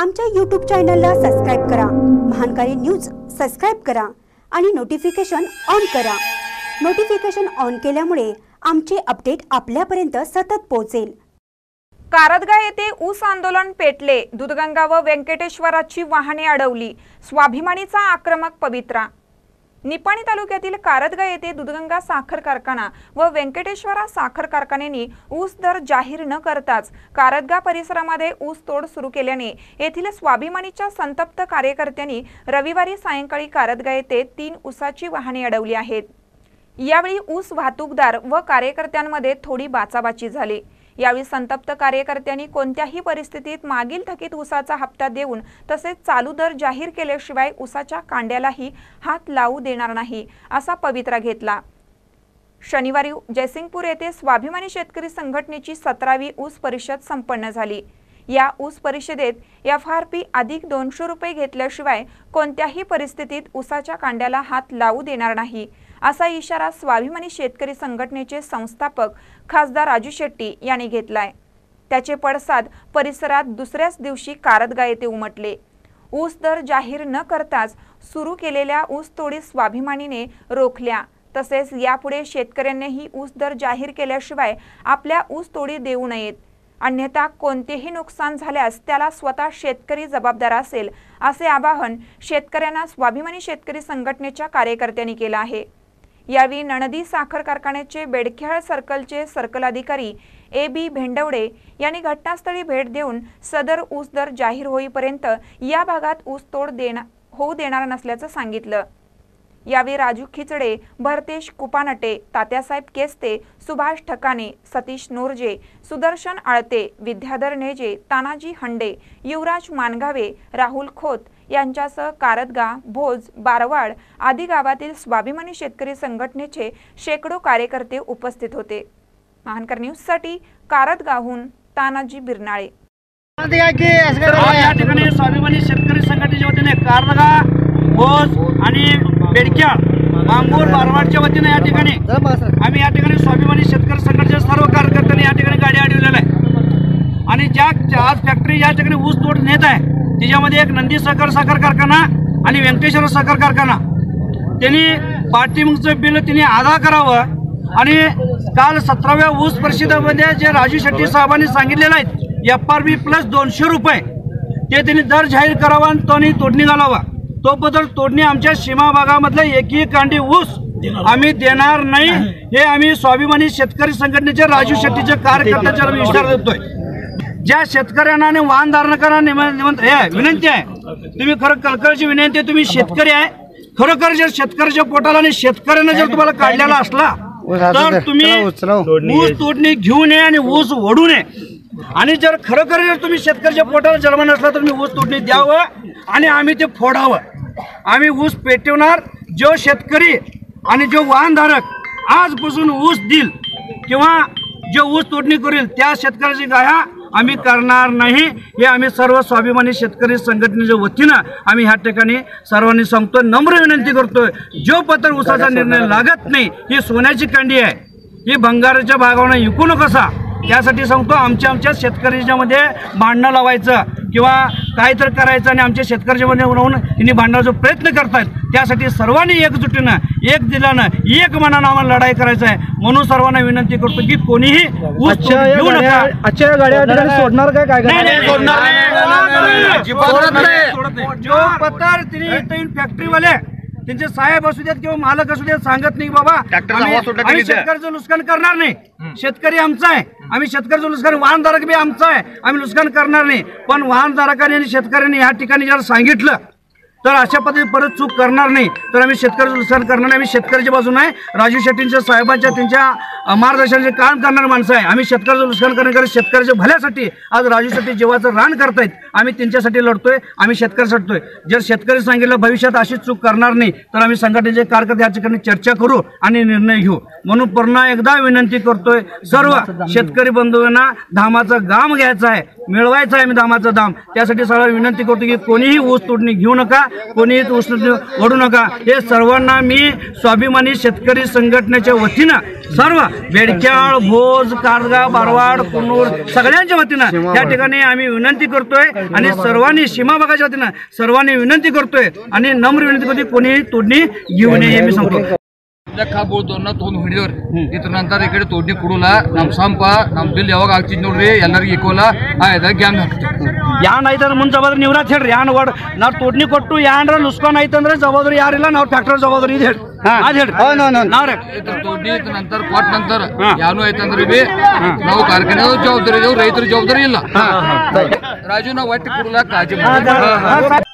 आमच्या यूट्यूब चॅनलला सबस्क्राईब करा. महानकारी न्यूज सबस्क्राईब करा आणि नोटिफिकेशन ऑन करा. नोटिफिकेशन ऑन केल्यामुळे आमचे अपडेट आपल्यापर्यंत सतत पोहोचेल. कारदगा येथे ऊस आंदोलन पेटले. दुधगंगा व व्यंकटेश्वराची वाहने अडवली. स्वाभिमानीचा आक्रमक पवित्रा निपाणी तालुक्यातील कारदगा येथे दुधगंगा साखर कारखाना व व्यंकटेश्वरा साखर कारखान्याने ऊस दर जाहीर न करताच कारदगा परिसरामध्ये ऊस तोड सुरू केल्याने येथील स्वाभिमानीच्या संतप्त कार्यकर्त्यांनी रविवारी सायंकाळी कारदगा येथे तीन ऊसाची वाहने अडवली आहेत. यावेळी ऊस वाहतूकदार व कार्यकर्त्यांमध्ये थोडी बाचाबाची झाली. यावेळी संतप्त कार्यकर्त्यांनी कोणत्याही परिस्थितीत मागील थकीत ऊसाचा हप्ता देऊन तसेच चालू दर जाहीर केल्याशिवाय ऊसाच्या कांड्यालाही हात लावू देणार नाही असा पवित्रा घेतला. शनिवारी जयसिंगपूर येथे स्वाभिमानी शेतकरी संघटनेची सतरावी ऊस परिषद संपन्न झाली. या ऊस परिषदेत एफ आर पी अधिक दोनशे रुपये घेतल्याशिवाय कोणत्याही परिस्थितीत ऊसाच्या कांड्याला हात लावू देणार नाही असा इशारा स्वाभिमानी शेतकरी संघटनेचे संस्थापक खासदार राजू शेट्टी यांनी घेतलाय. त्याचे पडसाद परिसरात दुसऱ्याच दिवशी कारदगा येथे उमटले. ऊस दर जाहीर न करताच सुरू केलेल्या ऊस तोडी स्वाभिमानीने रोखल्या. तसेच यापुढे शेतकऱ्यांनीही ऊस दर जाहीर केल्याशिवाय आपल्या ऊस तोडी देऊ नयेत. अन्यथा कोणतेही नुकसान झाल्यास त्याला स्वतः शेतकरी जबाबदार असेल असे आवाहन शेतकऱ्यांना स्वाभिमानी शेतकरी संघटनेच्या कार्यकर्त्यांनी केलं आहे. यावेळी नणदी साखर कारखान्याचे बेडखेळ सर्कलचे सर्कल अधिकारी ए बी भेंडवडे यांनी घटनास्थळी भेट देऊन सदर ऊस दर जाहीर होईपर्यंत या भागात ऊस तोड देणार होऊ देणार नसल्याचं सांगितलं. यावेळी राजू खिचडे भरतेश कुपानटे तात्यासाहेब केस्ते सुभाष ठकाणे सतीश नोरजे सुदर्शन आळते विद्याधर नेजे तानाजी हंडे युवराज मानगावे राहुल खोत यांच्यासह कारदगा भोज बारवाड आदी गावातील स्वाभिमानी शेतकरी संघटनेचे शेकडो कार्यकर्ते उपस्थित होते. महानकर न्यूजसाठी कारदगाहून तानाजी बिरनाळे. या ठिकाणी स्वाभिमानी शेतकरी संघटनेच्या वतीने कारलगा भोज आणि बेडक्याळ मांगूर बारवाडच्या वतीने या ठिकाणी आम्ही या ठिकाणी स्वाभिमानी शेतकरी संघटनेच्या सर्व कार्यकर्त्यांनी या ठिकाणी गाडी अडवलेल्या आहे आणि ज्या आज फॅक्टरी या ठिकाणी ऊस तोड नेत आहे त्याच्यामध्ये एक नंदी सहकार साखर कारखाना आणि व्यंकटेश्वर साखर कारखाना. त्यांनी पाठिंबचं बिल त्यांनी अदा करावं आणि काल सतराव्या ऊस परिषदेमध्ये जे राजू शेट्टी साहेबांनी सांगितलेलं आहे एफ आर बी प्लस दोनशे रुपये ते त्यांनी दर जाहीर करावा आणि तो तोडणी घालावा. तो बदल तोडणी आमच्या सीमा भागामधलं एकही कांडी ऊस आम्ही देणार नाही. हे आम्ही स्वाभिमानी शेतकरी संघटनेचे राजू शेट्टीच्या कार्यकर्त्याच्या आम्ही इशारा देतोय ज्या शेतकऱ्यांना आणि हे आहे, विनंती आहे. तुम्ही खरं कळकळची विनंती आहे तुम्ही शेतकरी आहे. खरोखर जर शेतकऱ्याच्या पोटाला आणि शेतकऱ्यानं जर तुम्हाला काढलेला असला तर तुम्ही ऊस तोडणी घेऊ नये आणि ऊस ओढू नये. आणि जर खरोखर जर तुम्ही शेतकऱ्याच्या पोटाला जन्म नसला तर तुम्ही ऊस तोडणी द्यावं आणि आम्ही ते फोडावं. आम्ही ऊस पेटवणार जो शेतकरी आणि जो वाहनधारक आजपासून ऊस देईल किंवा जो ऊस तोडणी करेल त्या शेतकऱ्याची गाया आम्ही करणार नाही. हे आम्ही सर्व स्वाभिमानी शेतकरी संघटनेच्या वतीनं आम्ही ह्या ठिकाणी सर्वांनी सांगतोय नम्र विनंती करतोय जो पत्र ऊसाचा निर्णय लागत नाही ही सोन्याची कांडी आहे. ही भंगाराच्या भागावर विकू नकोसा. त्यासाठी सांगतो आमच्या आमच्या शेतकऱ्याच्या मध्ये भांडणं लावायचं. किंवा काय तर करायचं आणि आमच्या शेतकऱ्याच्या राहून त्यांनी भांडण्याचा प्रयत्न करतायत त्यासाठी सर्वांनी एकजुटीनं एक दिलानं एक मनानं आम्हाला लढाई करायचं आहे. म्हणून सर्वांना विनंती करतो की कोणीही आजच्या गाड्या सोडणार काय? काय? सोडणार तिने फॅक्टरीवाले त्यांचे साहेब असू देत किंवा मालक असू देत सांगत नाही बाबा आम्ही शेतकऱ्याचं नुकसान करणार नाही. शेतकरी आमचा आहे. आम्ही शेतकऱ्याचं नुकसान वाहनधारक बी आमचा आहे. आम्ही नुकसान करणार नाही. पण वाहनधारकांनी आणि शेतकऱ्यांनी या ठिकाणी जर सांगितलं तर अशा पद्धतीने परत चूक करणार नाही. तर आम्ही शेतकऱ्याचं नुकसान करणार नाही. आम्ही शेतकऱ्याच्या बाजूने आहे. राजू शेट्टींच्या साहेबांच्या त्यांच्या मार्गदर्शनाचे काम करणारे माणसं आहे. आम्ही शेतकऱ्याचं नुकसान करण्याकडे शेतकऱ्याच्या भल्यासाठी आज राजू शेट्टी जीवाचं रान करतायत. आम्ही त्यांच्यासाठी लढतोय आम्ही शेतकऱ्यासाठी लढतोय. जर शेतकरी सांगितलं भविष्यात अशीच चूक करणार नाही तर आम्ही संघटनेचे कार्यकर्ते या ठिकाणी चर्चा करू आणि निर्णय घेऊ. म्हणून पुन्हा एकदा विनंती करतोय सर्व शेतकरी बंधूंना धामाचा गाम घ्यायचा आहे. मिळवायचा आहे मी धामाचा धाम त्यासाठी सर्व विनंती करतो की कोणीही ऊस तोडणी घेऊ नका कोणीही ऊस तोडणी ओढू नका. हे सर्वांना मी स्वाभिमानी शेतकरी संघटनेच्या वतीनं सर्व बेडक्याळ भोज कारगा बारवाड कुनूर सगळ्यांच्या वतीनं या ठिकाणी आम्ही विनंती करतोय आणि सर्वांनी सीमा भागाच्या वतीनं सर्वांनी विनंती करतोय आणि नम्र विनंती करतोय कोणीही तोडणी घेऊ नये हे मी सांगतो. ಲೆಕ್ಕ ಬೀಳ್ದವ್ರನ್ನ ತೊಗೊಂಡು ಹಿಡಿದವ್ರಿ. ಇದ್ರ ನಂತರ ಈ ಕಡೆ ತೋಡ್ನಿ ಕೊಡೋಲ್ಲ. ನಮ್ ಸಂಪ ನಮ್ ಬಿಲ್ ಯಾವಾಗ ಆಗ್ತಿದ್ ನೋಡ್ರಿ ಎಲ್ಲರಿಗೂ ಈಕ್ವಲ ಆಯ್ದ ಗ್ಯಾಂಗ್ ಹಾಕ್ತಿವಿ ಯಾನ್ ಐತಂದ್ರೆ ಮುಂದೆ ಜವಾಬ್ದಾರಿ ನೀವ್ರ ಹೇಳ್ರಿ. ಯಾನ್ ಒಡ್ ನಾವು ತೋಡ್ನಿ ಕೊಟ್ಟು ಯಾನ್ರ ಲುಸ್ಕೊಂಡ್ ಐತಂದ್ರೆ ಜವಾಬ್ದಾರಿ ಯಾರಿಲ್ಲ ನಾವು ಟ್ರ್ಯಾಕ್ಟರ್ ಜವಾಬ್ದಾರಿ ಇದು ಹೇಳಿ ಅದ್ ಹೇಳ್ರಿ. ನಾವ್ರಿ. ಇದ್ರ ತೋಡ್ನಿ ಇದ್ರ ನಂತರ ಕೊಟ್ಟ ನಂತರ ಯಾನು ಐತಂದ್ರೆ ಬಿ ನಾವು ಕಾರ್ಖಾನೆ ಜವಾಬ್ದಾರಿ ಇದೇವು ರೈತರ ಜವಾಬ್ದಾರಿ ಇಲ್ಲ. ರಾಜು ನಾವು ಒಟ್ಟಿ ಕೊಡಲ್ಲ ಕಾಜಿ ಮಾಡ್ತೀವಿ.